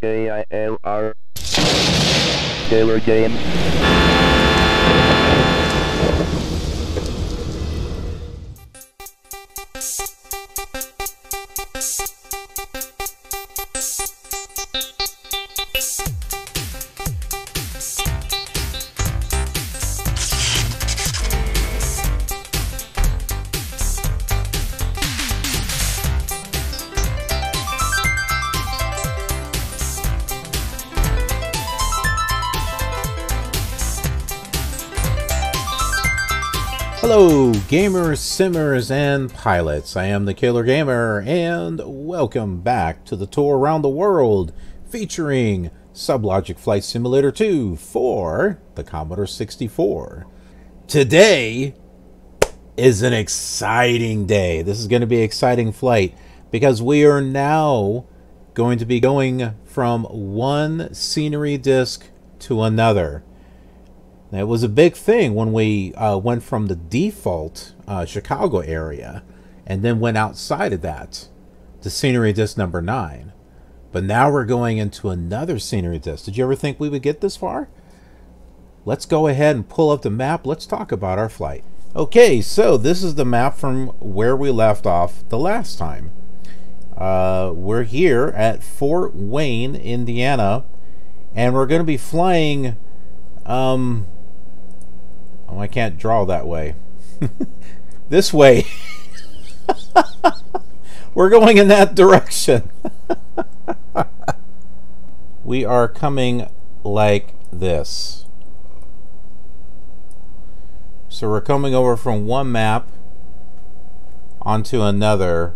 K-I-L-R. Taylor Games. Gamers, simmers, and pilots. I am the Killer Gamer, and welcome back to the tour around the world featuring Sublogic Flight Simulator 2 for the Commodore 64. Today is an exciting day. This is going to be an exciting flight because we are now going to be going from one scenery disc to another. It was a big thing when we uh, went from the default uh, Chicago area and then went outside of that to scenery disc number nine. But now we're going into another scenery disc. Did you ever think we would get this far? Let's go ahead and pull up the map. Let's talk about our flight. Okay, so this is the map from where we left off the last time. Uh, we're here at Fort Wayne, Indiana, and we're going to be flying. Um, oh, I can't draw that way. this way. we're going in that direction. we are coming like this. So we're coming over from one map onto another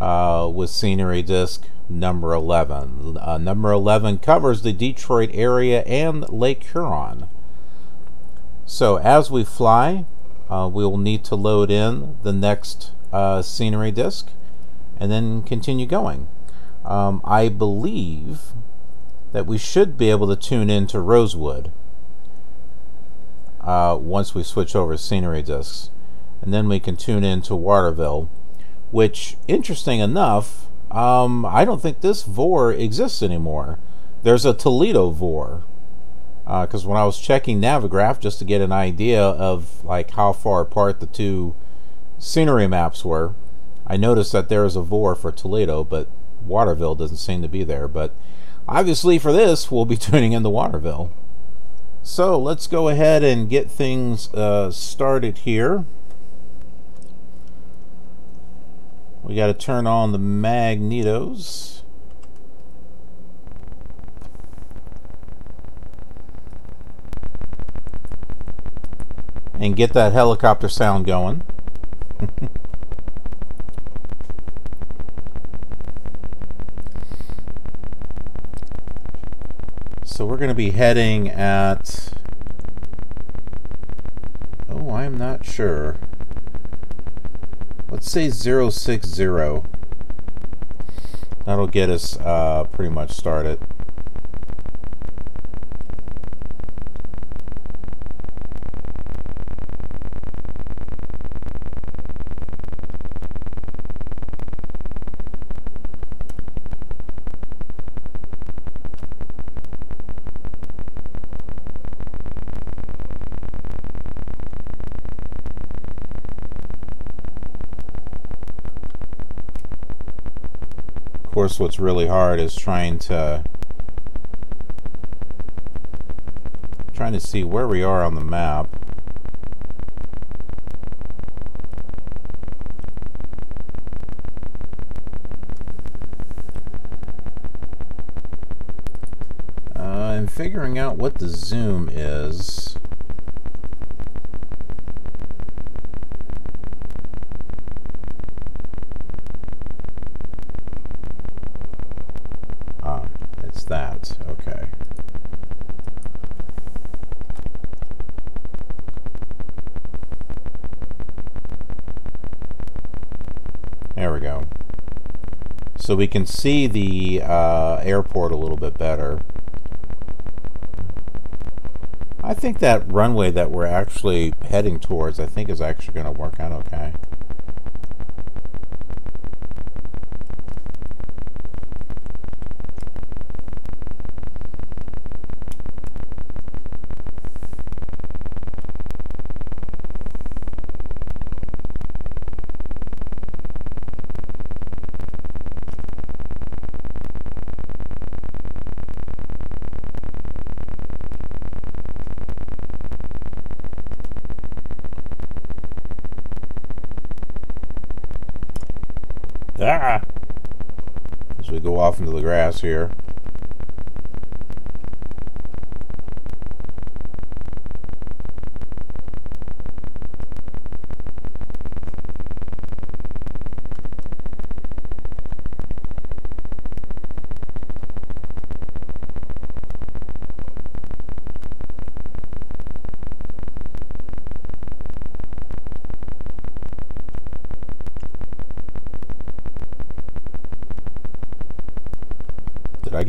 uh, with scenery disc number 11. Uh, number 11 covers the Detroit area and Lake Huron. So as we fly, uh, we will need to load in the next uh, scenery disc and then continue going. Um, I believe that we should be able to tune into Rosewood uh, once we switch over scenery discs. And then we can tune into Waterville, which, interesting enough, um, I don't think this VOR exists anymore. There's a Toledo VOR. Because uh, when I was checking Navigraph just to get an idea of like how far apart the two scenery maps were, I noticed that there is a VOR for Toledo, but Waterville doesn't seem to be there. But obviously for this, we'll be tuning into Waterville. So let's go ahead and get things uh, started here. We got to turn on the magnetos. And get that helicopter sound going. so we're going to be heading at... Oh, I'm not sure. Let's say 060. That'll get us uh, pretty much started. Course what's really hard is trying to trying to see where we are on the map. Uh, and figuring out what the zoom is So we can see the uh, airport a little bit better. I think that runway that we're actually heading towards, I think is actually going to work out okay. Off into the grass here.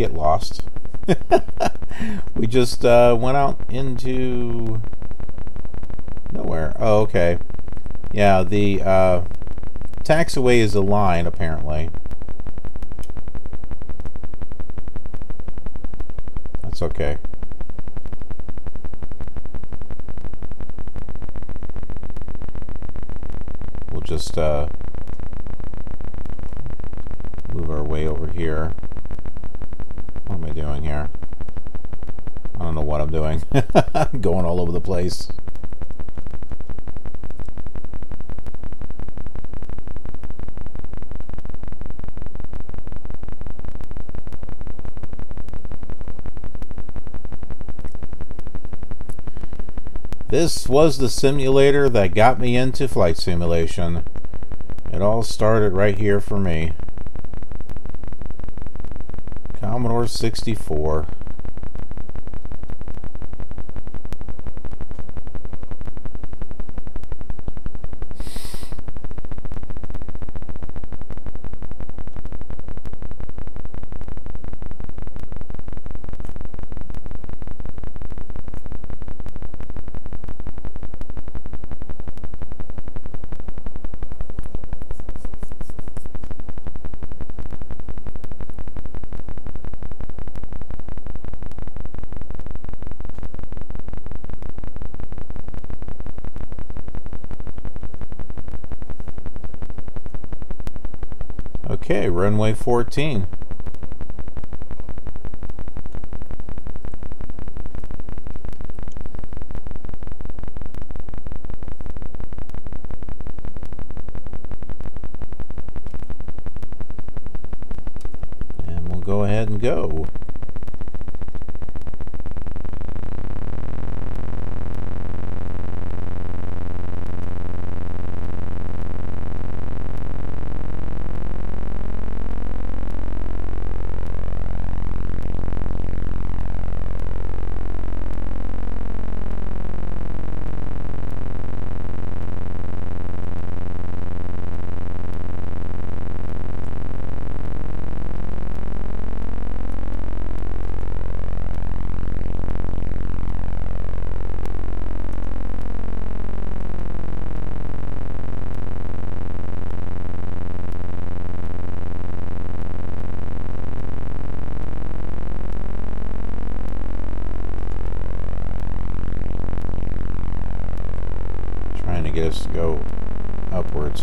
Get lost? we just uh, went out into nowhere. Oh, okay. Yeah, the uh, taxiway is a line, apparently. That's okay. We'll just uh, move our way over here. What am I doing here? I don't know what I'm doing. Going all over the place. This was the simulator that got me into flight simulation. It all started right here for me. 464 runway 14.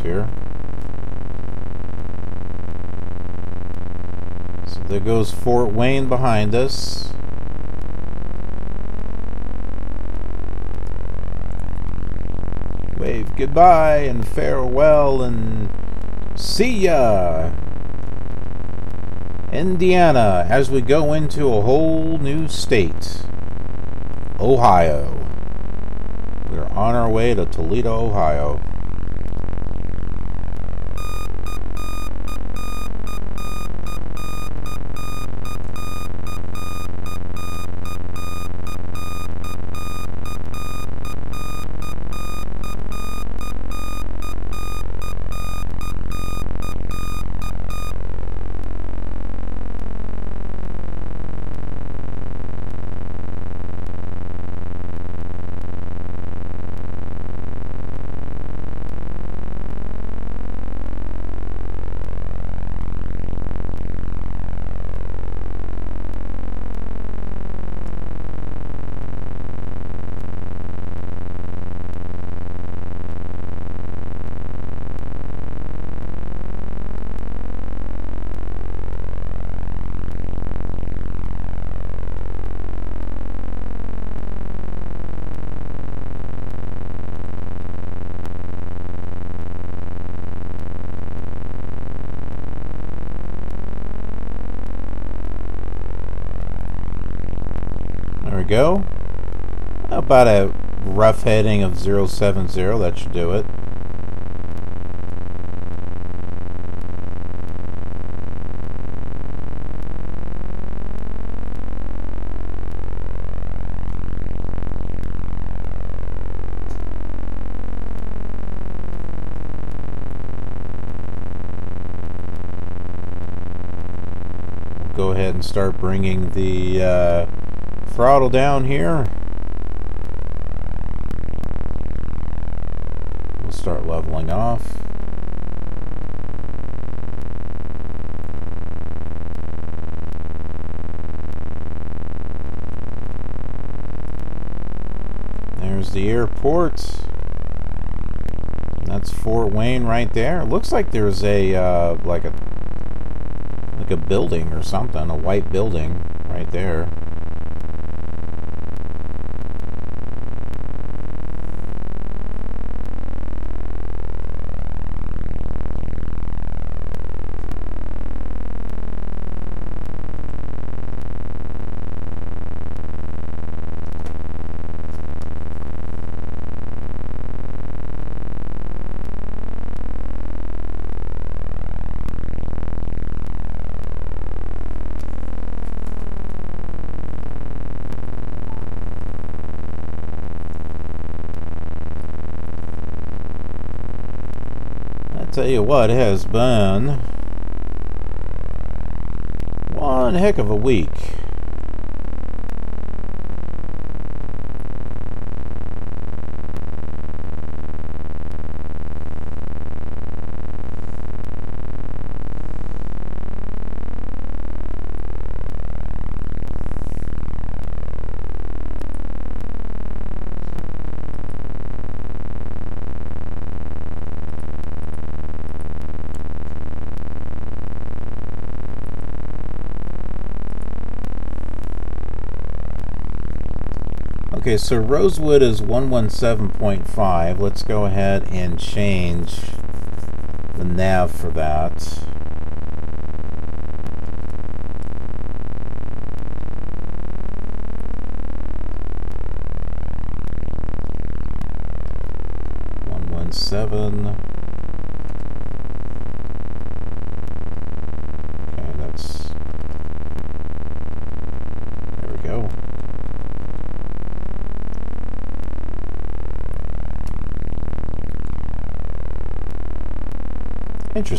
Here. So there goes Fort Wayne behind us. Wave goodbye and farewell and see ya! Indiana, as we go into a whole new state. Ohio. We're on our way to Toledo, Ohio. Go. About a rough heading of 070, that should do it. go ahead and start bringing the uh, throttle down here. We'll start leveling off. There's the airport. That's Fort Wayne right there. It looks like there's a uh, like a like a building or something, a white building right there. What, has been one heck of a week. Okay, so Rosewood is 117.5. Let's go ahead and change the nav for that.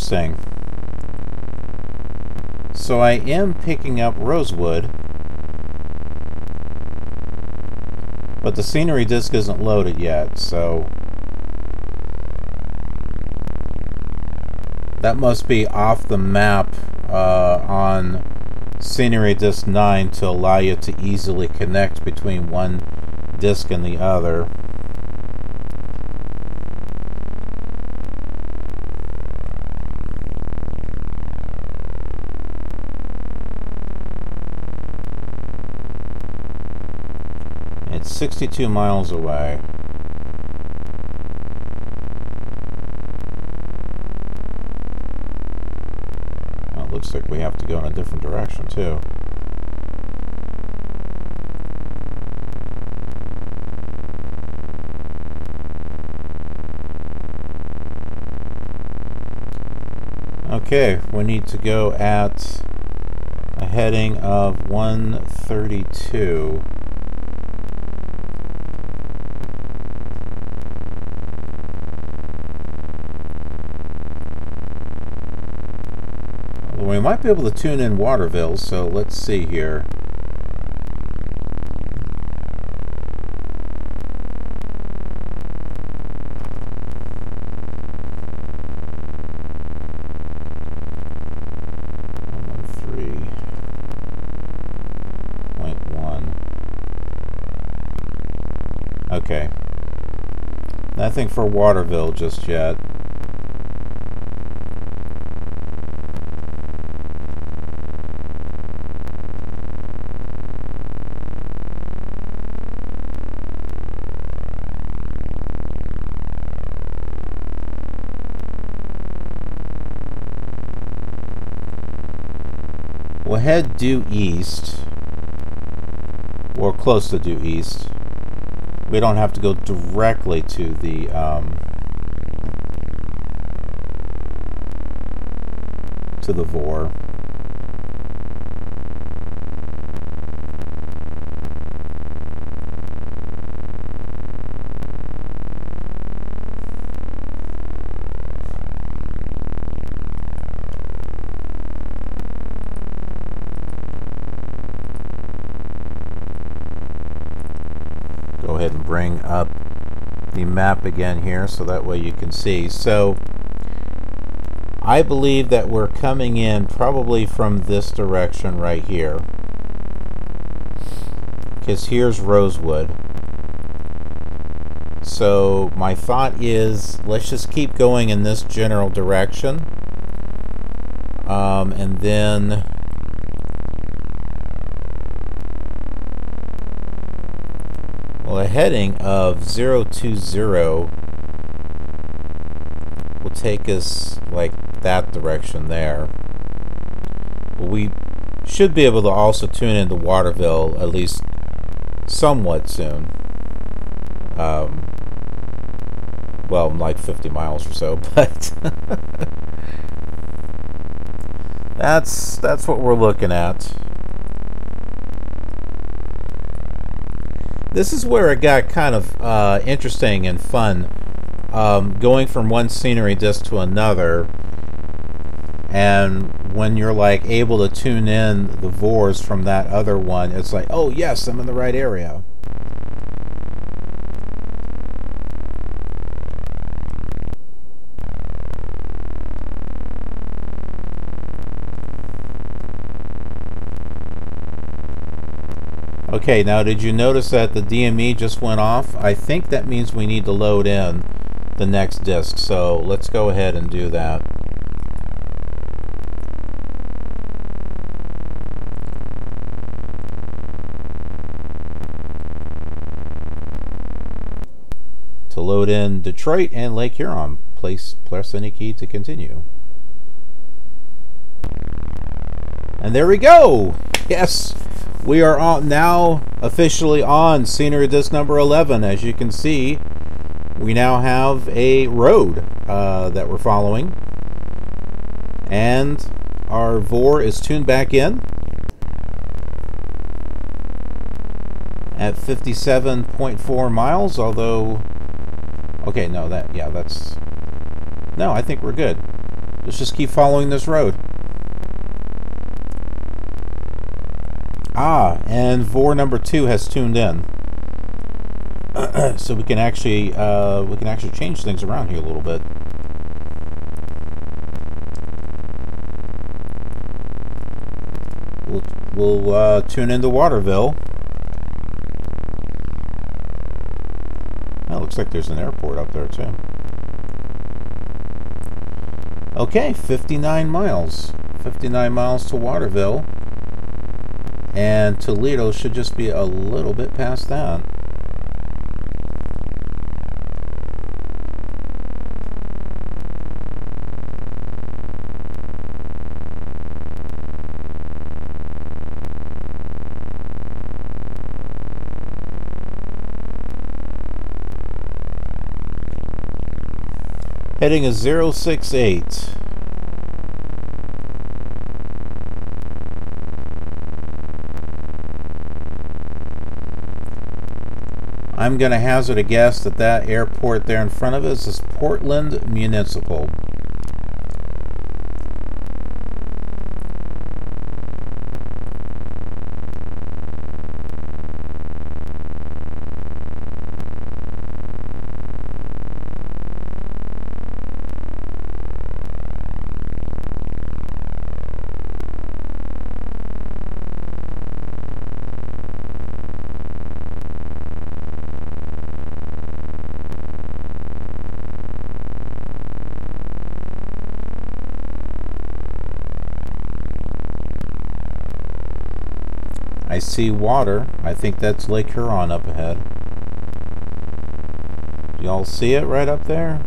Interesting. So I am picking up Rosewood. But the scenery disc isn't loaded yet, so... That must be off the map uh, on Scenery Disc 9 to allow you to easily connect between one disc and the other. 62 miles away. Well, it looks like we have to go in a different direction, too. Okay, we need to go at a heading of 132. We might be able to tune in Waterville, so let's see here. Okay. Nothing for Waterville just yet. Head due east. or close to due east. We don't have to go directly to the um, to the Vor. Map again here so that way you can see. So I believe that we're coming in probably from this direction right here. Because here's Rosewood. So my thought is let's just keep going in this general direction. Um, and then heading of 020 will take us like that direction there. But we should be able to also tune into Waterville at least somewhat soon. Um, well, like 50 miles or so, but that's that's what we're looking at. This is where it got kind of uh, interesting and fun, um, going from one scenery disc to another and when you're like able to tune in the VORs from that other one, it's like, oh yes, I'm in the right area. Okay, now did you notice that the DME just went off? I think that means we need to load in the next disk, so let's go ahead and do that. to load in Detroit and Lake Huron. Place press any key to continue. And there we go! Yes, we are on now officially on scenery disc number 11. As you can see, we now have a road uh, that we're following. And our VOR is tuned back in at 57.4 miles, although Okay, no, that, yeah, that's... No, I think we're good. Let's just keep following this road. Ah, and VOR number two has tuned in. so we can actually, uh, we can actually change things around here a little bit. We'll, we'll uh, tune into Waterville. That looks like there's an airport up there too. Okay, 59 miles. 59 miles to Waterville. And Toledo should just be a little bit past that. Heading is 068. I'm going to hazard a guess that that airport there in front of us is Portland Municipal. See water. I think that's Lake Huron up ahead. Y'all see it right up there?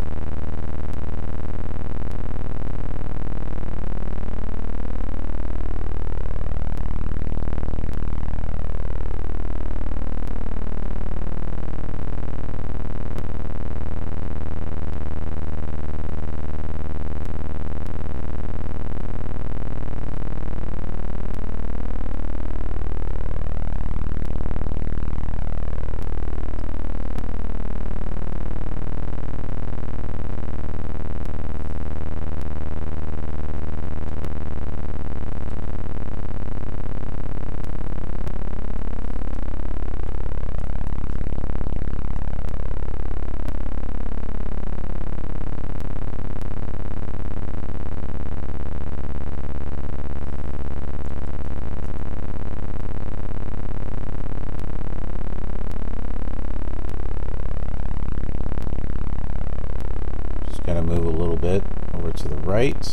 Right.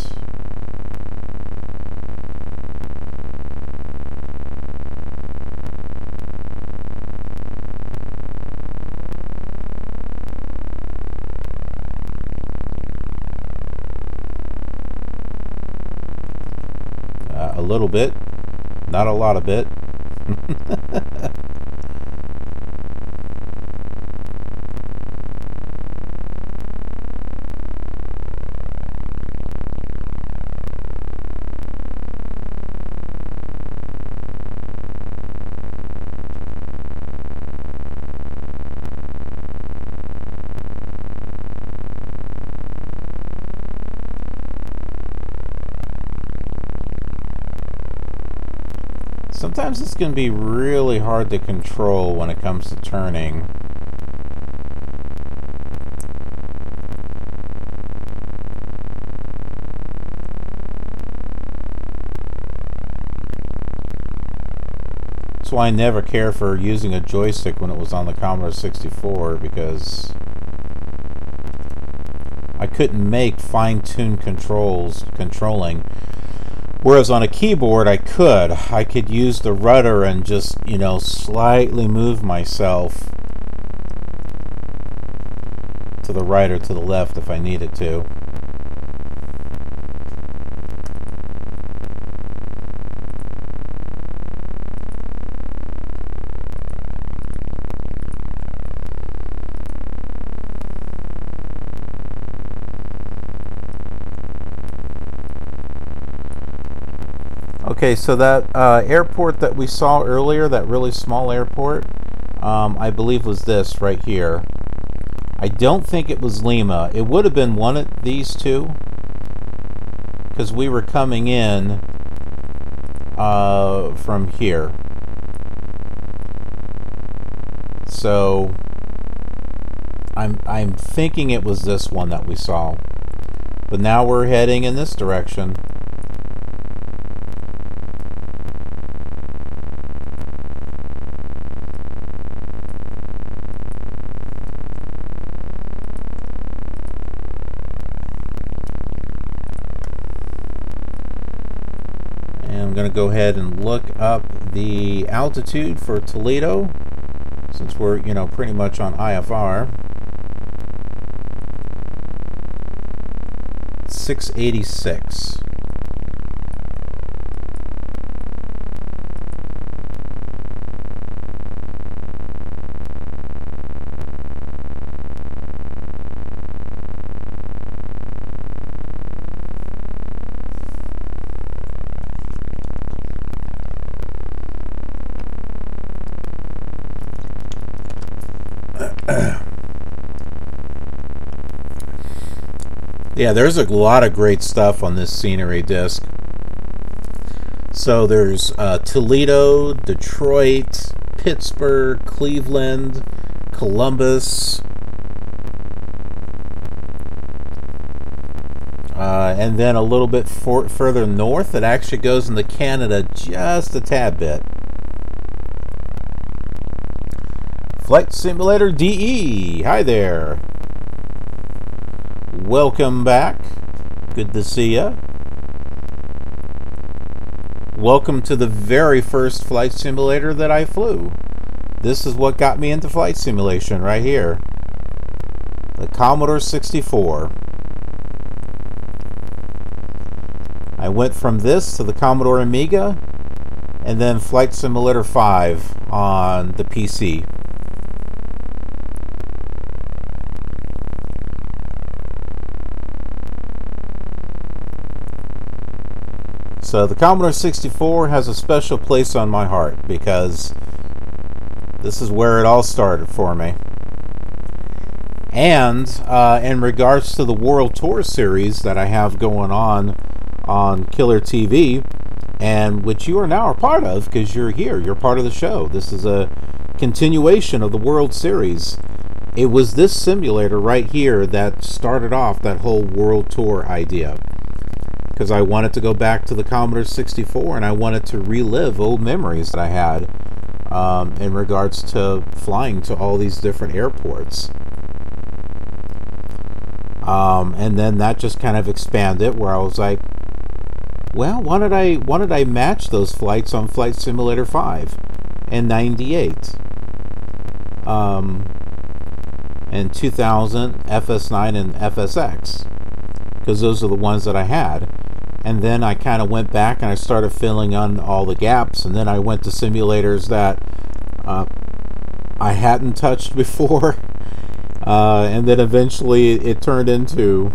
Uh, a little bit, not a lot of bit. going to be really hard to control when it comes to turning. That's why I never care for using a joystick when it was on the Commodore 64 because I couldn't make fine-tuned controls controlling Whereas on a keyboard, I could. I could use the rudder and just, you know, slightly move myself to the right or to the left if I needed to. Okay, so that uh, airport that we saw earlier, that really small airport, um, I believe was this right here. I don't think it was Lima. It would have been one of these two, because we were coming in uh, from here. So I'm I'm thinking it was this one that we saw. But now we're heading in this direction. Altitude for Toledo since we're, you know, pretty much on IFR. 686. Yeah, there's a lot of great stuff on this scenery disc. So there's uh, Toledo, Detroit, Pittsburgh, Cleveland, Columbus, uh, and then a little bit for, further north, it actually goes into Canada just a tad bit. Flight Simulator DE, hi there. Welcome back. Good to see you. Welcome to the very first flight simulator that I flew. This is what got me into flight simulation right here. The Commodore 64. I went from this to the Commodore Amiga and then Flight Simulator 5 on the PC. So the Commodore 64 has a special place on my heart because this is where it all started for me. And uh, in regards to the World Tour series that I have going on on Killer TV, and which you are now a part of because you're here, you're part of the show. This is a continuation of the World Series. It was this simulator right here that started off that whole World Tour idea because I wanted to go back to the Commodore 64 and I wanted to relive old memories that I had um, in regards to flying to all these different airports. Um, and then that just kind of expanded where I was like, well, why did I why did I match those flights on Flight Simulator 5 and 98? Um, and 2000 FS9 and FSX because those are the ones that I had. And then I kind of went back and I started filling in all the gaps. And then I went to simulators that uh, I hadn't touched before. Uh, and then eventually it turned into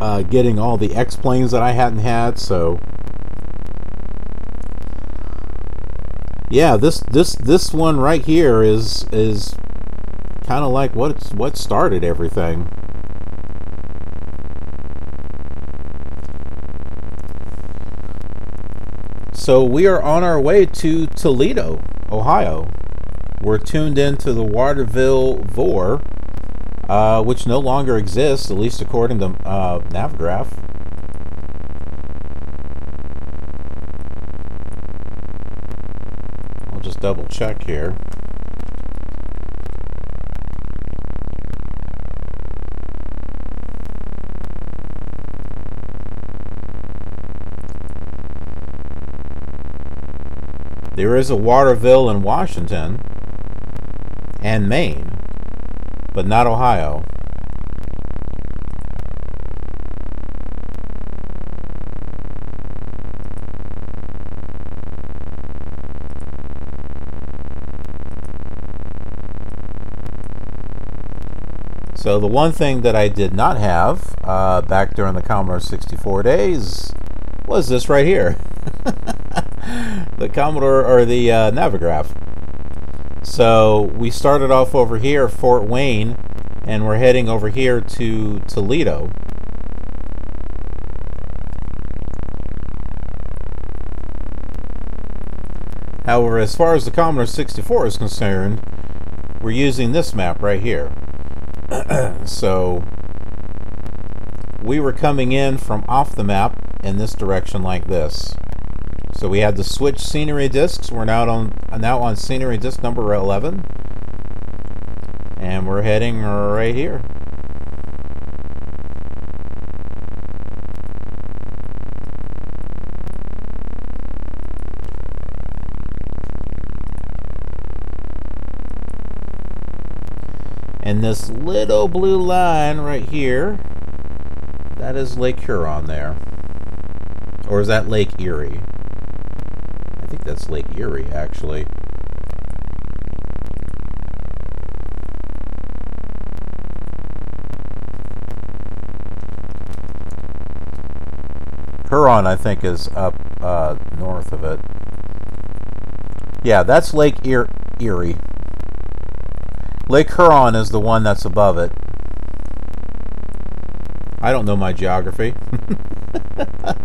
uh, getting all the X planes that I hadn't had. So yeah, this this this one right here is is kind of like what what started everything. So we are on our way to Toledo, Ohio. We're tuned into the Waterville VOR, uh, which no longer exists, at least according to uh, Navigraph. I'll just double check here. There is a Waterville in Washington and Maine, but not Ohio. So the one thing that I did not have uh, back during the Commodore 64 days was this right here. the Commodore or the uh, Navigraph. So we started off over here, Fort Wayne, and we're heading over here to Toledo. However, as far as the Commodore 64 is concerned, we're using this map right here. so we were coming in from off the map in this direction like this. So we had to switch scenery discs. We're now on now on scenery disc number 11. And we're heading right here. And this little blue line right here, that is Lake Huron there. Or is that Lake Erie? Think that's Lake Erie, actually. Huron, I think, is up uh, north of it. Yeah, that's Lake e Erie. Lake Huron is the one that's above it. I don't know my geography.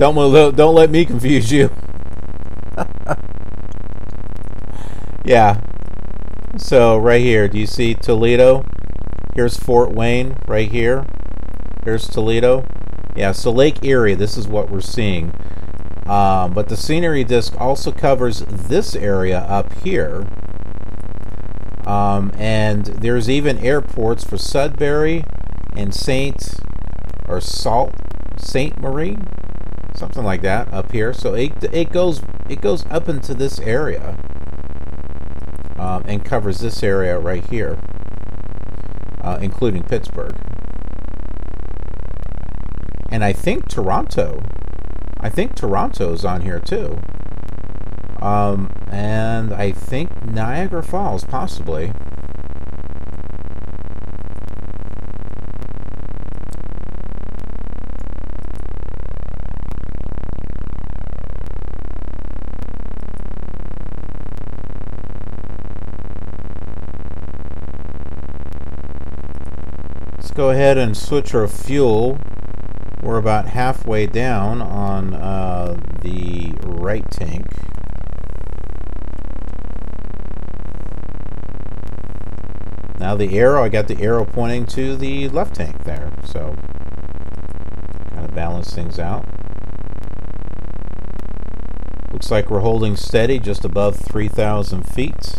Don't don't let me confuse you. yeah. So right here, do you see Toledo? Here's Fort Wayne right here. Here's Toledo. Yeah, so Lake Erie, this is what we're seeing. Um, but the scenery disc also covers this area up here. Um, and there's even airports for Sudbury and Saint or Salt Saint Marie something like that up here. So it, it goes it goes up into this area um, and covers this area right here, uh, including Pittsburgh. And I think Toronto, I think Toronto's on here too. Um, and I think Niagara Falls, possibly. Go ahead and switch our fuel. We're about halfway down on uh, the right tank. Now the arrow, I got the arrow pointing to the left tank there, so kind of balance things out. Looks like we're holding steady just above 3,000 feet.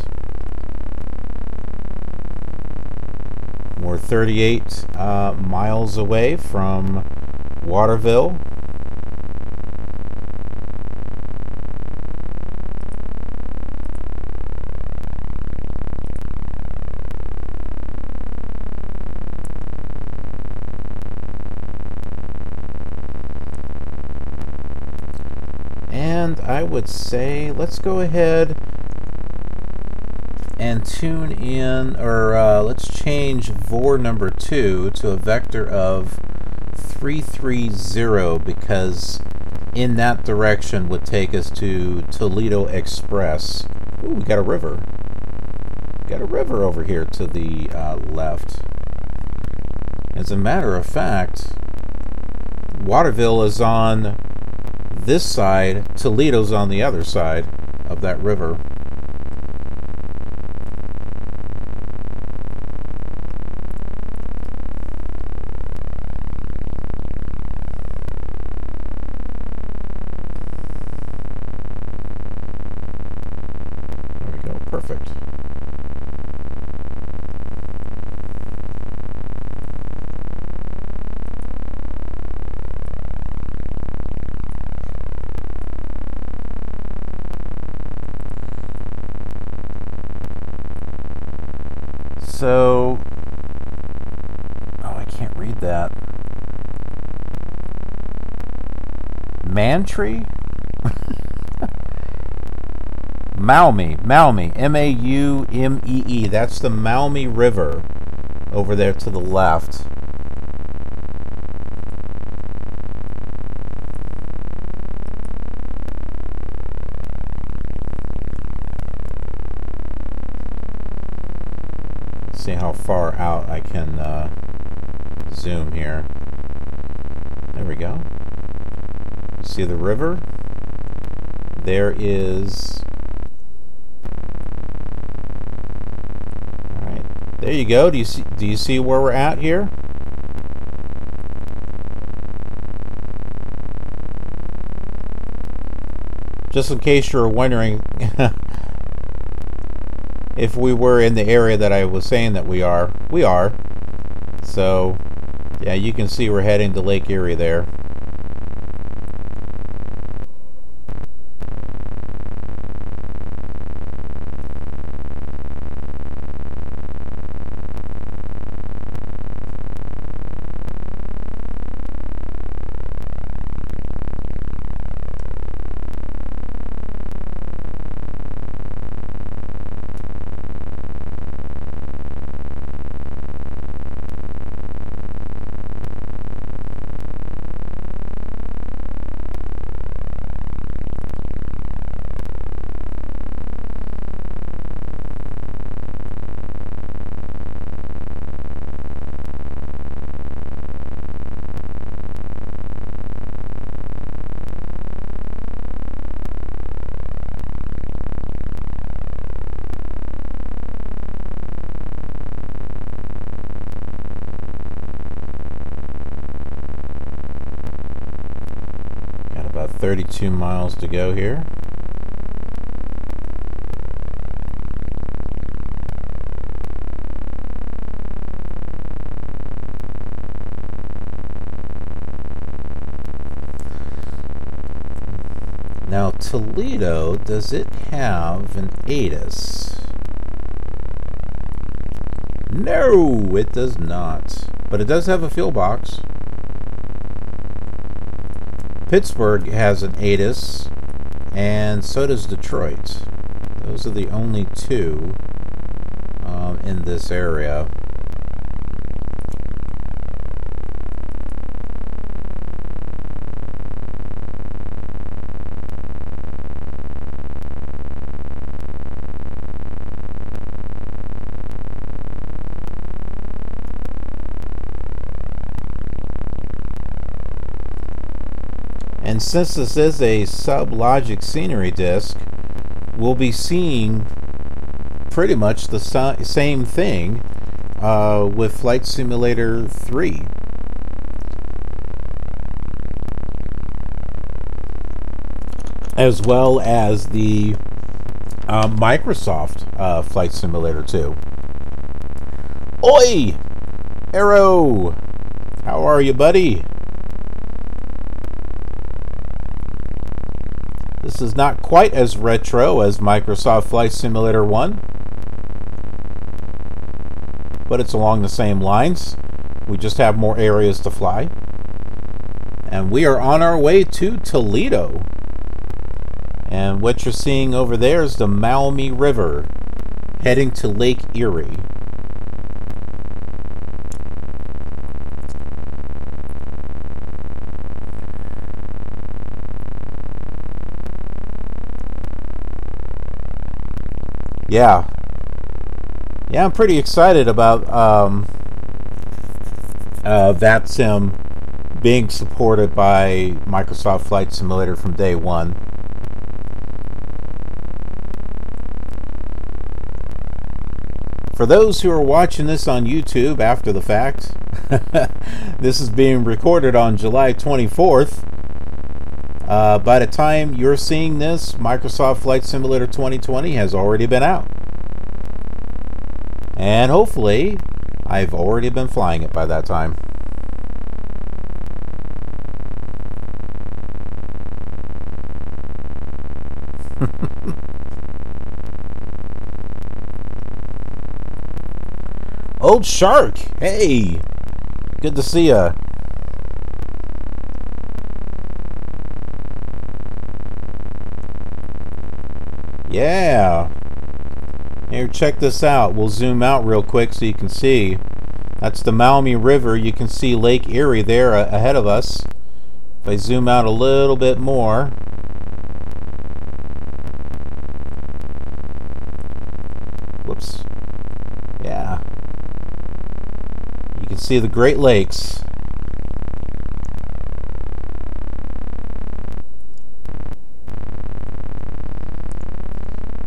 We're 38 uh, miles away from Waterville. And I would say let's go ahead and tune in, or uh, let's change VOR number 2 to a vector of 330 because in that direction would take us to Toledo Express. Ooh, we got a river. Got a river over here to the uh, left. As a matter of fact, Waterville is on this side, Toledo's on the other side of that river. Maumee, Maumee, M A U M E E. That's the Maumee River over there to the left. see how far out I can uh, zoom here. There we go. See the river? There is... Alright, there you go. Do you see, do you see where we're at here? Just in case you're wondering if we were in the area that I was saying that we are, we are. So, yeah, you can see we're heading to Lake Erie there. 32 miles to go here. Now, Toledo, does it have an ATIS? No, it does not. But it does have a fuel box. Pittsburgh has an ATIS, and so does Detroit. Those are the only two um, in this area. And since this is a SubLogic scenery disk, we'll be seeing pretty much the same thing uh, with Flight Simulator 3. As well as the uh, Microsoft uh, Flight Simulator 2. Oi! Arrow, how are you, buddy? This is not quite as retro as Microsoft Flight Simulator 1, but it's along the same lines. We just have more areas to fly. And we are on our way to Toledo. And what you're seeing over there is the Maumee River heading to Lake Erie. Yeah. Yeah, I'm pretty excited about um, uh, VATSIM being supported by Microsoft Flight Simulator from day one. For those who are watching this on YouTube after the fact, this is being recorded on July 24th. Uh, by the time you're seeing this, Microsoft Flight Simulator 2020 has already been out. And hopefully, I've already been flying it by that time. Old Shark, hey, good to see ya. Yeah. Here, check this out. We'll zoom out real quick so you can see. That's the Maumee River. You can see Lake Erie there ahead of us. If I zoom out a little bit more, whoops, yeah, you can see the Great Lakes.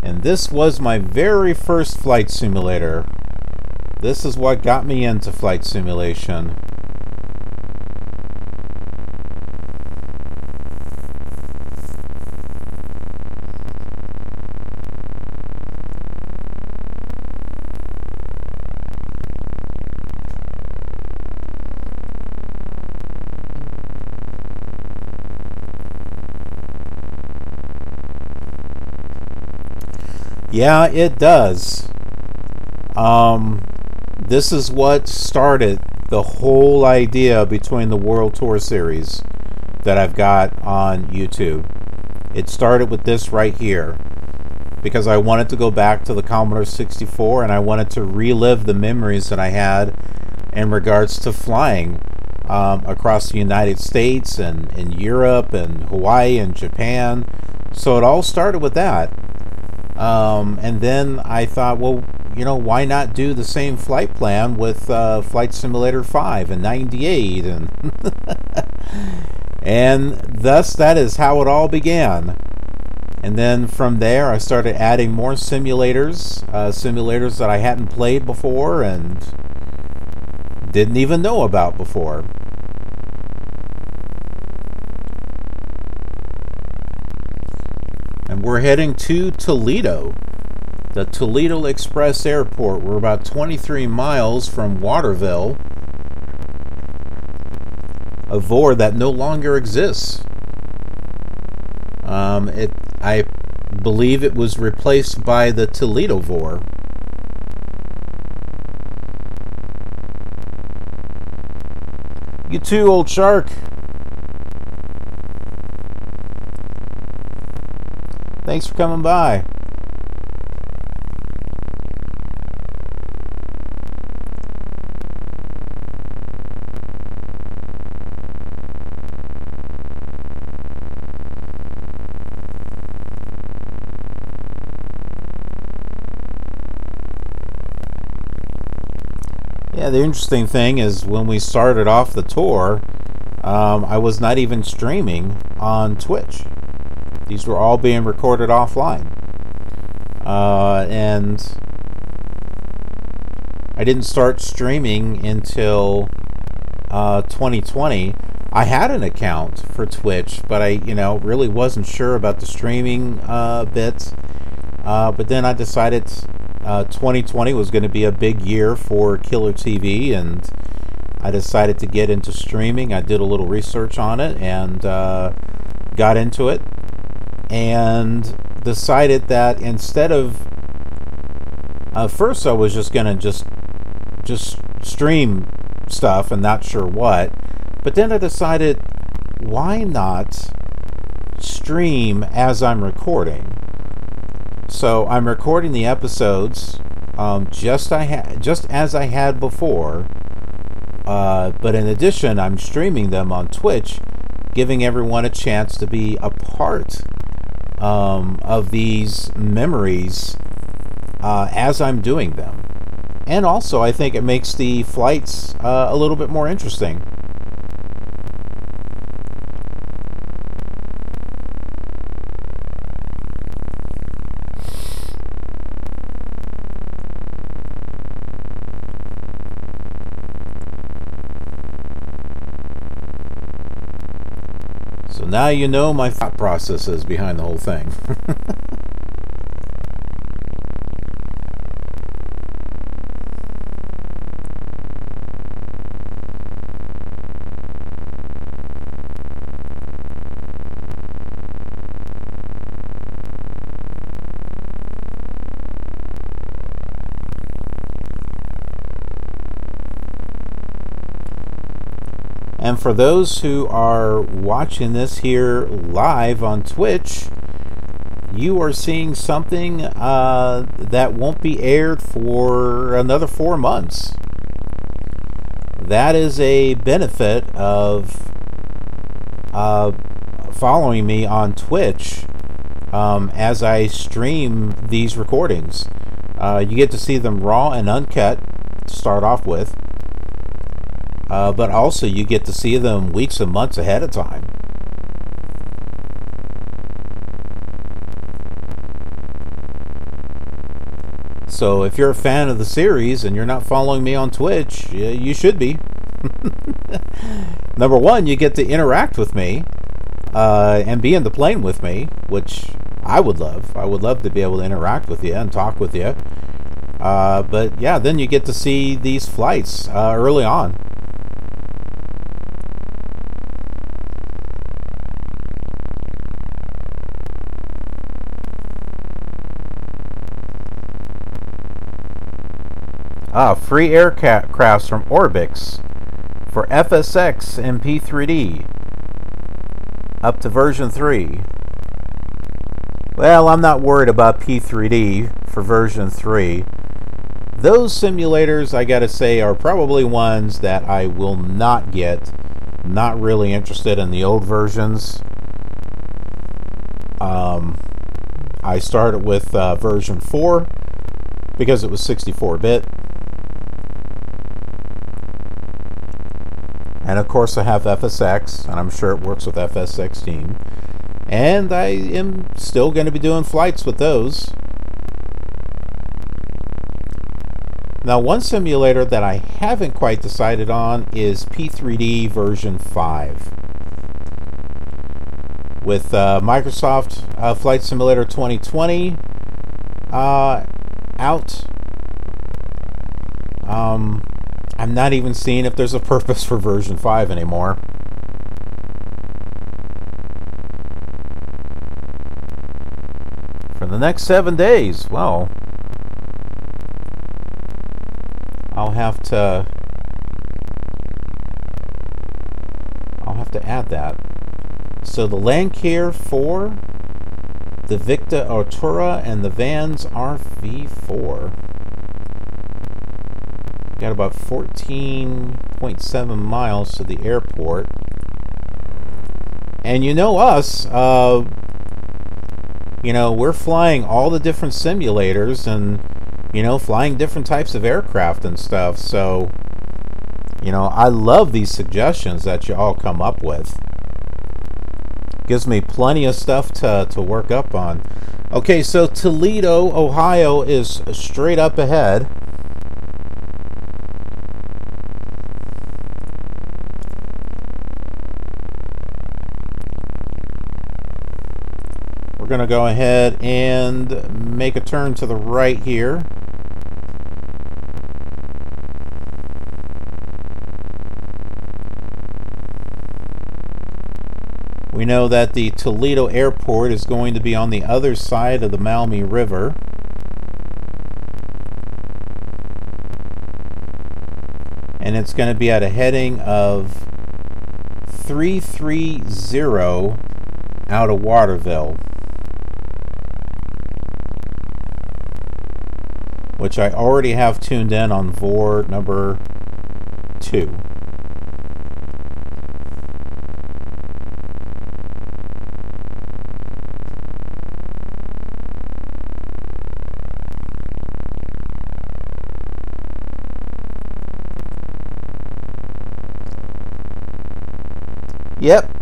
And this was my very first flight simulator. This is what got me into flight simulation. Yeah, it does. Um, this is what started the whole idea between the World Tour series that I've got on YouTube. It started with this right here because I wanted to go back to the Commodore 64 and I wanted to relive the memories that I had in regards to flying um, across the United States and in Europe and Hawaii and Japan. So it all started with that. Um, and then I thought, well, you know, why not do the same flight plan with uh, Flight Simulator 5 and 98 and and thus that is how it all began. And then from there, I started adding more simulators, uh, simulators that I hadn't played before and didn't even know about before. And we're heading to Toledo the Toledo Express Airport. We're about 23 miles from Waterville, a VOR that no longer exists. Um, it, I believe it was replaced by the Toledo VOR. You too, old shark. Thanks for coming by. Yeah, the interesting thing is when we started off the tour, um, I was not even streaming on Twitch. These were all being recorded offline. Uh, and I didn't start streaming until uh, 2020. I had an account for Twitch, but I, you know, really wasn't sure about the streaming uh, bits. Uh, but then I decided uh, 2020 was going to be a big year for KILRtv, and I decided to get into streaming. I did a little research on it and uh, got into it, and decided that instead of uh, first I was just to just just stream stuff and not sure what, but then I decided why not stream as I'm recording. So I'm recording the episodes um, just I ha- just as I had before, uh, but in addition, I'm streaming them on Twitch, giving everyone a chance to be a part um, of these memories uh, as I'm doing them. And also, I think it makes the flights uh, a little bit more interesting. Now you know my thought processes behind the whole thing. for those who are watching this here live on Twitch, you are seeing something uh, that won't be aired for another four months. That is a benefit of uh, following me on Twitch um, as I stream these recordings. Uh, you get to see them raw and uncut to start off with. Uh, but also, you get to see them weeks and months ahead of time. So, if you're a fan of the series and you're not following me on Twitch, you should be. Number one, you get to interact with me uh, and be in the plane with me, which I would love. I would love to be able to interact with you and talk with you. Uh, but yeah, then you get to see these flights uh, early on. Ah, free aircrafts from Orbx for FSX and P3D up to version 3. Well, I'm not worried about P3D for version 3. Those simulators, I gotta say, are probably ones that I will not get. Not really interested in the old versions. Um, I started with uh, version 4 because it was 64 bit. And of course, I have FSX, and I'm sure it works with FS16. And I am still going to be doing flights with those. Now, one simulator that I haven't quite decided on is P3D version 5. With uh, Microsoft uh, Flight Simulator 2020 uh, out. Um, I'm not even seeing if there's a purpose for version 5 anymore. For the next seven days, well, I'll have to I'll have to add that. So the Lancair 4, the Victa Airtourer, and the Vans RV4. Got about 14.7 miles to the airport. And you know us, uh, you know, we're flying all the different simulators and, you know, flying different types of aircraft and stuff. So, you know, I love these suggestions that you all come up with. Gives me plenty of stuff to, to work up on. Okay, so Toledo, Ohio is straight up ahead. going to go ahead and make a turn to the right here. We know that the Toledo Airport is going to be on the other side of the Maumee River. And it's going to be at a heading of 330 out of Waterville. Which I already have tuned in on VOR number 2. Yep.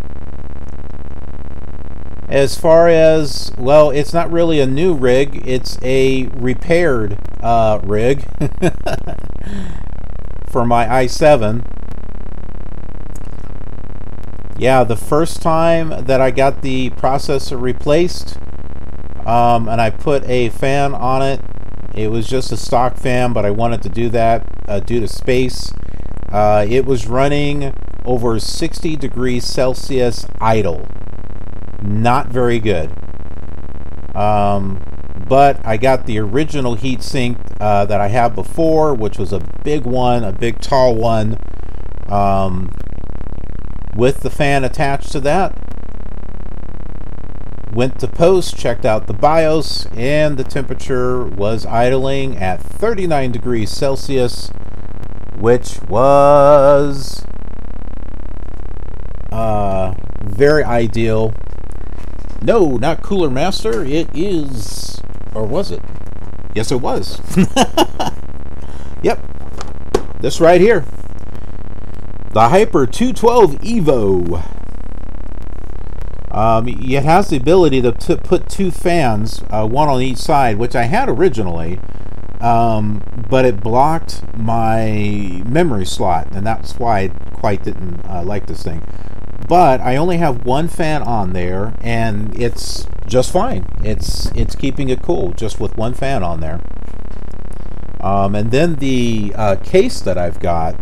As far as, well, it's not really a new rig, it's a repaired uh, rig for my i7. Yeah, the first time that I got the processor replaced um, and I put a fan on it, it was just a stock fan, but I wanted to do that uh, due to space. Uh, it was running over 60 degrees Celsius idle. Not very good. Um, but I got the original heatsink uh, that I have before, which was a big one, a big tall one, um, with the fan attached to that. Went to post, checked out the BIOS, and the temperature was idling at 39 degrees Celsius, which was uh, very ideal. No, not Cooler Master. It is, or was it? Yes, it was. yep, this right here. The Hyper 212 Evo. Um, it has the ability to put two fans, uh, one on each side, which I had originally, um, but it blocked my memory slot, and that's why I quite didn't uh, like this thing but I only have one fan on there and it's just fine. It's it's keeping it cool just with one fan on there. Um, and then the uh, case that I've got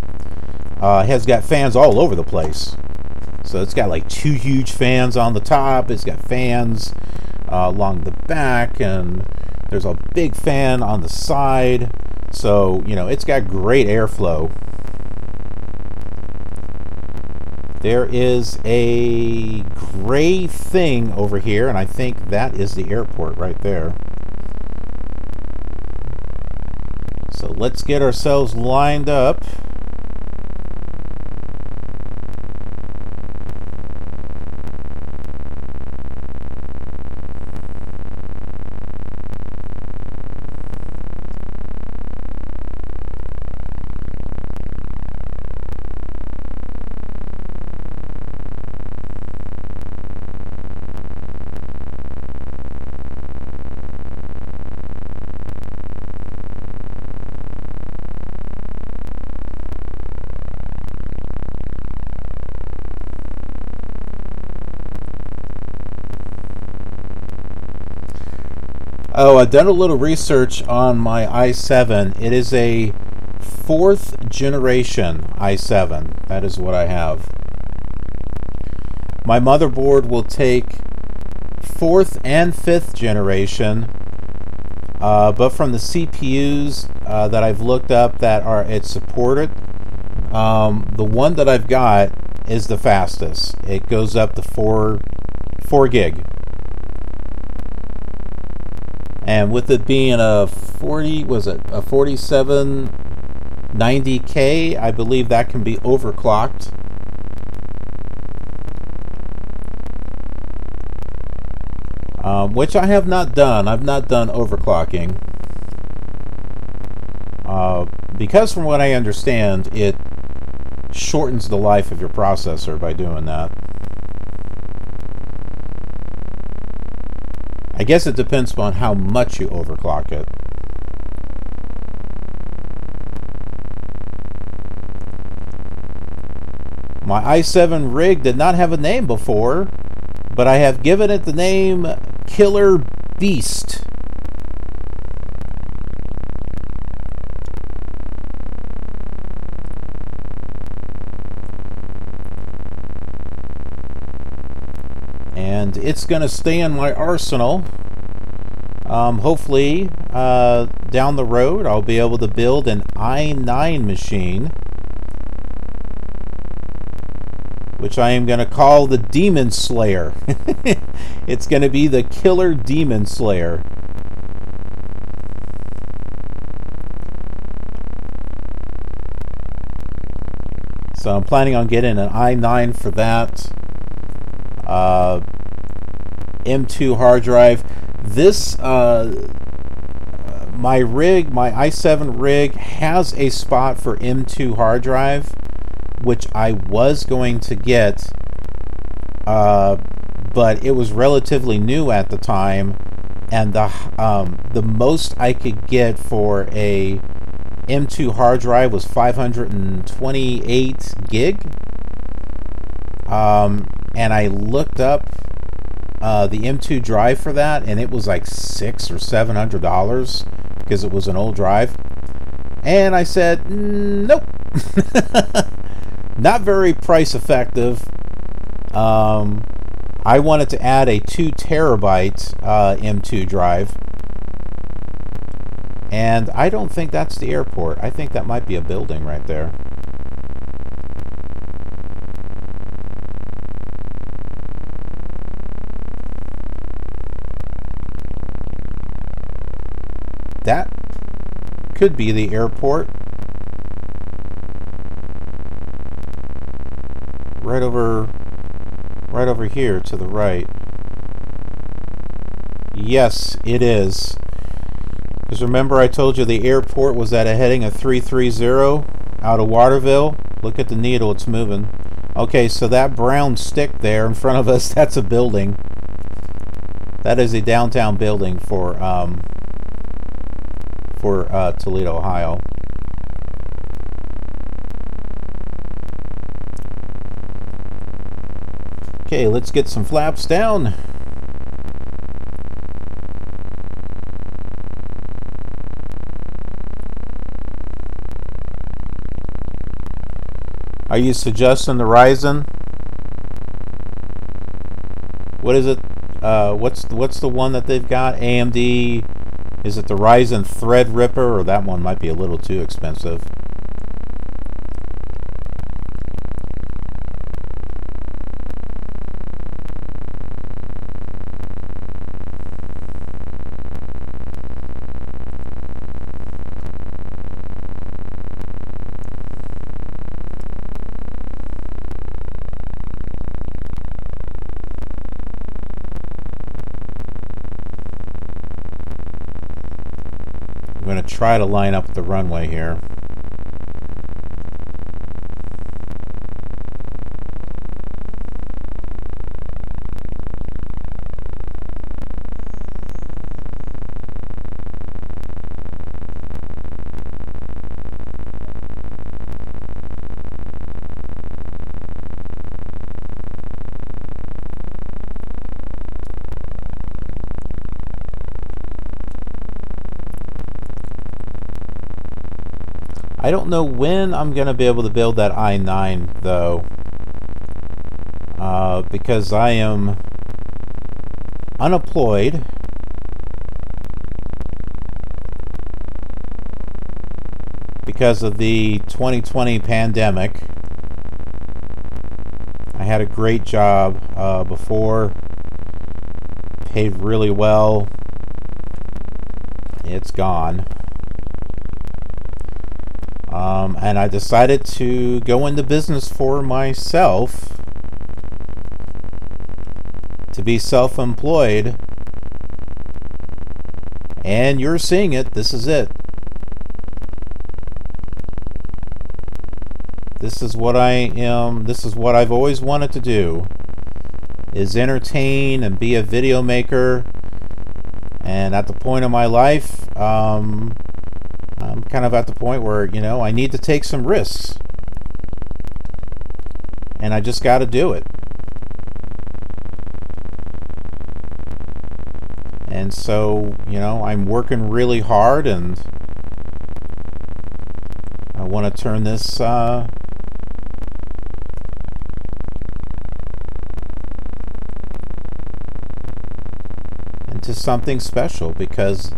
uh, has got fans all over the place. So it's got like two huge fans on the top. It's got fans uh, along the back, and there's a big fan on the side. So you know it's got great airflow. There is a gray thing over here, and I think that is the airport right there. So let's get ourselves lined up. Oh, I've done a little research on my i7. It is a fourth generation i7. That is what I have. My motherboard will take fourth and fifth generation, uh, but from the CPUs uh, that I've looked up that are it supported, um, the one that I've got is the fastest. It goes up to four four gig and with it being a 40 was it a 4790k I believe that can be overclocked. Um, which I have not done. I've not done overclocking. Uh, because from what I understand it shortens the life of your processor by doing that I guess it depends on how much you overclock it. My i7 rig did not have a name before, but I have given it the name Killer Beast. It's going to stay in my arsenal. Um, hopefully, uh, down the road, I'll be able to build an i9 machine, which I am going to call the Demon Slayer. it's going to be the Killer Demon Slayer. So I'm planning on getting an i9 for that. Uh, M2 hard drive. This, uh, my rig, my i7 rig has a spot for M2 hard drive, which I was going to get, uh, but it was relatively new at the time, and the um, the most I could get for a M2 hard drive was 528 gig. Um, and I looked up uh, the M2 drive for that, and it was like six or seven hundred dollars because it was an old drive. And I said, nope, not very price effective. Um, I wanted to add a two terabyte uh, M2 drive and I don't think that's the airport. I think that might be a building right there. That could be the airport. Right over right over here to the right. Yes, it is. Because remember I told you the airport was at a heading of 330 out of Waterville? Look at the needle, it's moving. Okay, so that brown stick there in front of us, that's a building. That is a downtown building for um, for uh, Toledo, Ohio. Okay, let's get some flaps down. Are you suggesting the Ryzen? What is it? Uh, what's what's the one that they've got? AMD. Is it the Ryzen Threadripper, or that one might be a little too expensive? Try to line up the runway here. Know when I'm going to be able to build that i9 though. Uh, because I am unemployed. Because of the 2020 pandemic. I had a great job uh, before. Paid really well. It's gone. Um, and I decided to go into business for myself to be self employed. And you're seeing it. This is it. This is what I am. This is what I've always wanted to do is entertain and be a video maker. And at the point of my life, um, Kind of at the point where, you know, I need to take some risks. And I just got to do it. And so, you know, I'm working really hard and I want to turn this uh, into something special because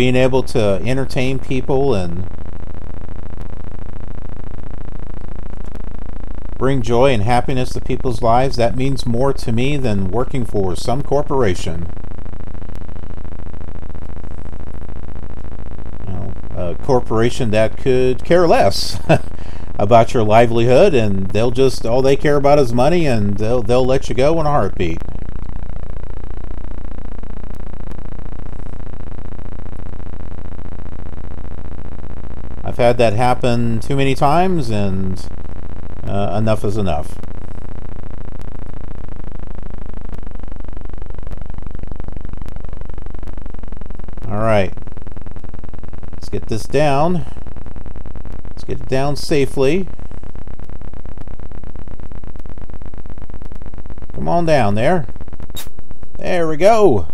being able to entertain people and bring joy and happiness to people's lives, that means more to me than working for some corporation. You know, a corporation that could care less about your livelihood and they'll just all they care about is money and they'll they'll let you go in a heartbeat. Had that happen too many times and uh, enough is enough. All right. Let's get this down. Let's get it down safely. Come on down there. There we go.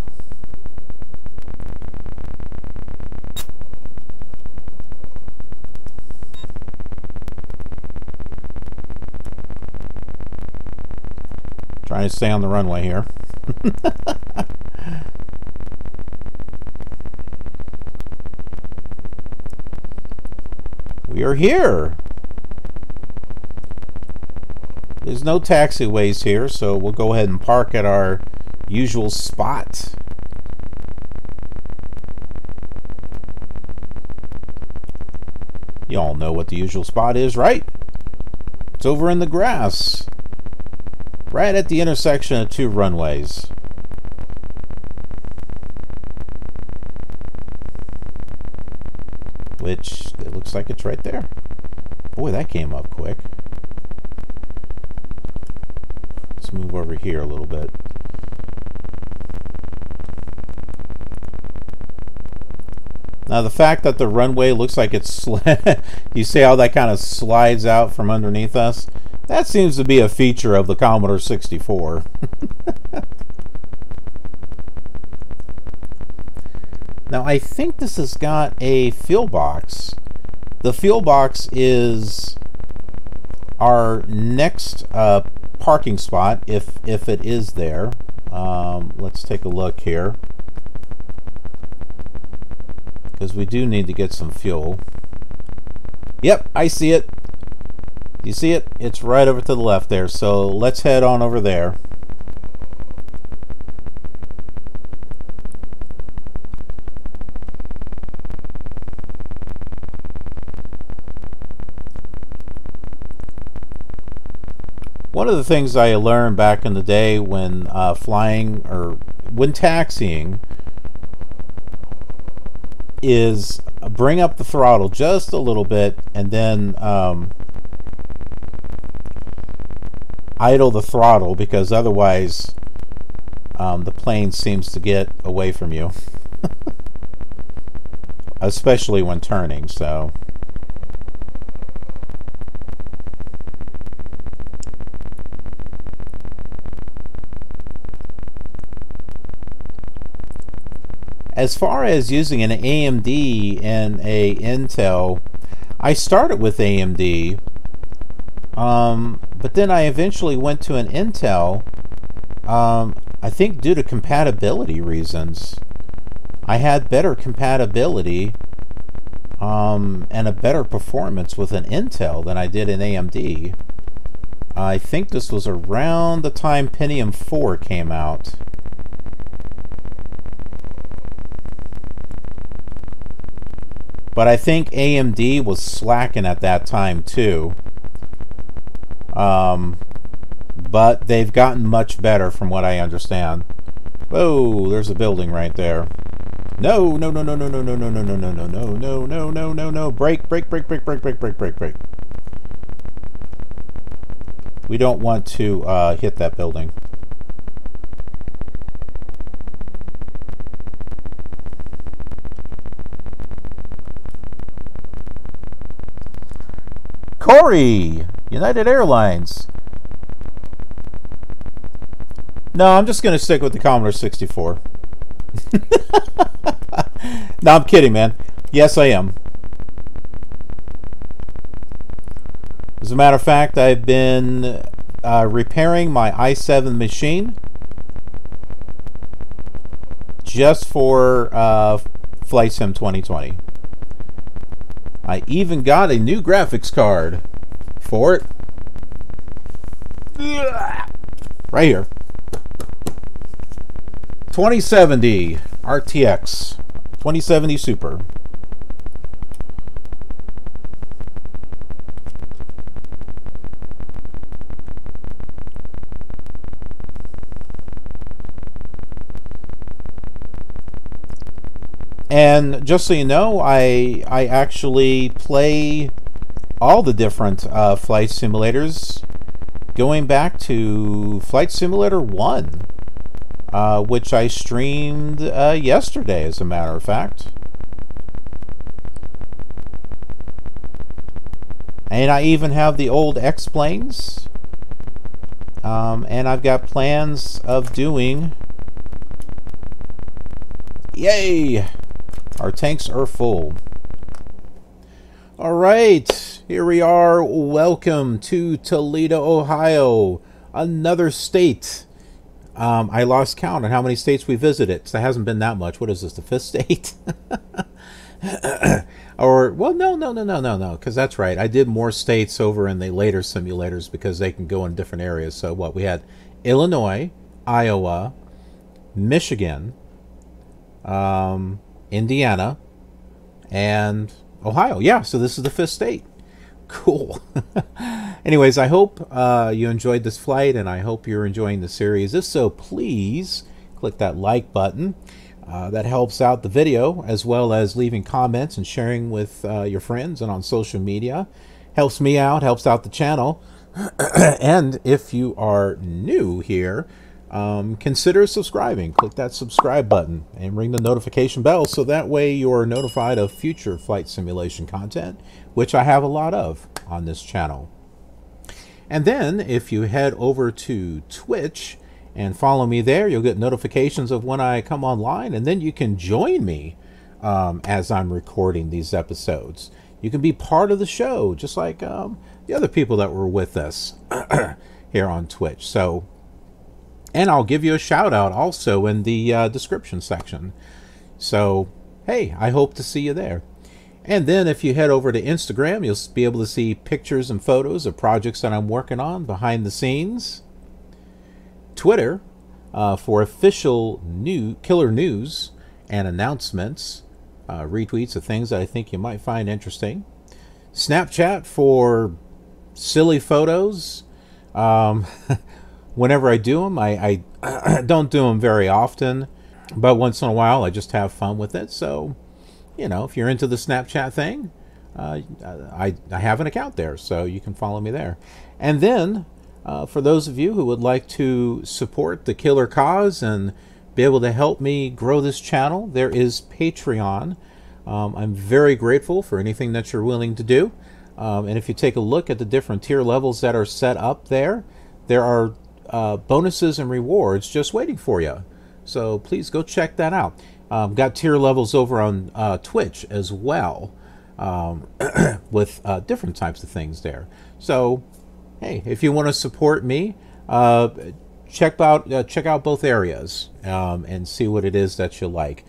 Trying to stay on the runway here. we are here. There's no taxiways here, so we'll go ahead and park at our usual spot. You all know what the usual spot is, right? It's over in the grass right at the intersection of two runways. Which, it looks like it's right there. Boy, that came up quick. Let's move over here a little bit. Now the fact that the runway looks like it's, you see how that kind of slides out from underneath us? That seems to be a feature of the Commodore 64. now, I think this has got a fuel box. The fuel box is our next uh, parking spot, if, if it is there. Um, let's take a look here. Because we do need to get some fuel. Yep, I see it. You see it? It's right over to the left there. So let's head on over there. One of the things I learned back in the day when uh, flying or when taxiing is bring up the throttle just a little bit and then um, idle the throttle because otherwise um, the plane seems to get away from you. Especially when turning, so... As far as using an AMD and a Intel, I started with AMD um, but then I eventually went to an Intel, um, I think due to compatibility reasons. I had better compatibility um, and a better performance with an Intel than I did an AMD. I think this was around the time Pentium 4 came out. But I think AMD was slacking at that time too. Um, but they've gotten much better from what I understand. Oh, there's a building right there. No, no, no, no, no, no, no, no, no, no, no, no, no, no, no, no, no, no. Brake, brake, brake, brake, brake, brake, brake, brake, brake. We don't want to uh, hit that building. Corey! United Airlines. No, I'm just going to stick with the Commodore 64. no, I'm kidding, man. Yes, I am. As a matter of fact, I've been uh, repairing my i7 machine. just for uh, Flight Sim 2020. I even got a new graphics card for it. Right here. 2070 RTX 2070 Super. And just so you know, I I actually play all the different uh, flight simulators going back to Flight Simulator 1, uh, which I streamed uh, yesterday, as a matter of fact. And I even have the old X-Planes. Um, and I've got plans of doing... Yay! Our tanks are full. All right, here we are. Welcome to Toledo, Ohio, another state. Um, I lost count on how many states we visited. So it hasn't been that much. What is this, the fifth state? or, well, no, no, no, no, no, no, because that's right. I did more states over in the later simulators because they can go in different areas. So what? We had Illinois, Iowa, Michigan, um, Indiana, and Ohio. Yeah, so this is the fifth state. Cool. Anyways, I hope uh, you enjoyed this flight and I hope you're enjoying the series. If so, please click that like button. Uh, that helps out the video as well as leaving comments and sharing with uh, your friends and on social media. Helps me out, helps out the channel. and if you are new here, um, consider subscribing. Click that subscribe button and ring the notification bell so that way you're notified of future flight simulation content, which I have a lot of on this channel. And then if you head over to Twitch and follow me there, you'll get notifications of when I come online and then you can join me um, as I'm recording these episodes. You can be part of the show just like um, the other people that were with us here on Twitch. So and I'll give you a shout out also in the uh, description section. So, hey, I hope to see you there. And then if you head over to Instagram, you'll be able to see pictures and photos of projects that I'm working on behind the scenes. Twitter uh, for official new killer news and announcements, uh, retweets of things that I think you might find interesting. Snapchat for silly photos. Um, whenever I do them, I, I don't do them very often, but once in a while I just have fun with it. So, you know, if you're into the Snapchat thing, uh, I, I have an account there, so you can follow me there. And then, uh, for those of you who would like to support the Killer Cause and be able to help me grow this channel, there is Patreon. Um, I'm very grateful for anything that you're willing to do. Um, and if you take a look at the different tier levels that are set up there, there are uh, bonuses and rewards just waiting for you. So please go check that out. Um, got tier levels over on uh, Twitch as well um, with uh, different types of things there. So, hey, if you want to support me, uh, check out uh, check out both areas um, and see what it is that you like.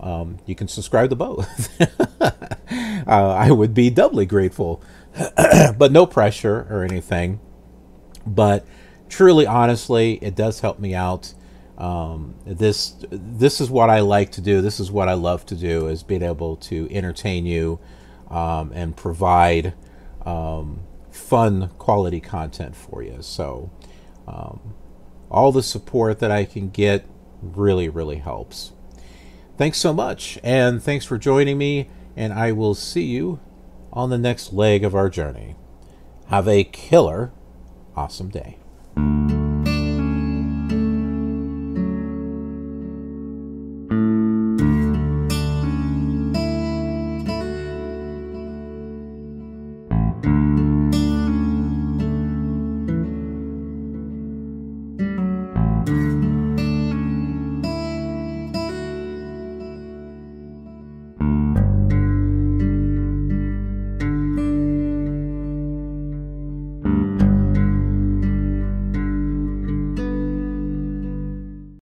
Um, you can subscribe to both. uh, I would be doubly grateful, but no pressure or anything. But truly, honestly, it does help me out. Um, this this is what I like to do. This is what I love to do is being able to entertain you um, and provide um, fun quality content for you. So um, all the support that I can get really really helps. Thanks so much, and thanks for joining me. And I will see you on the next leg of our journey. Have a killer, awesome day.